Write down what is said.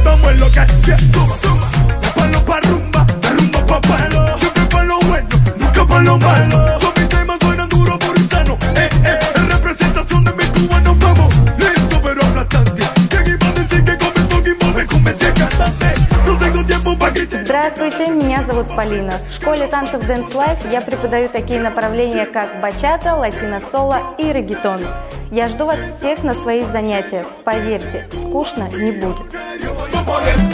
estamos en lo que yeah, toma, toma. De palo pa' rumba, de rumba pa' palo. Siempre pa' lo bueno, nunca pa' lo malo. Todos mis temas suenan duro puritano. Eh, eh, en representación de mi cubano vamos. Lento pero aplastante. ¿Quién iba a decir que con mi fucking me convertí en cantante? No tengo tiempo pa' que te... Здравствуйте, меня зовут Полина. В школе танцев Dance Life я преподаю такие направления, как бачата, латино-соло и регетон. Я жду вас всех на своих занятиях. Поверьте, скучно не будет. Te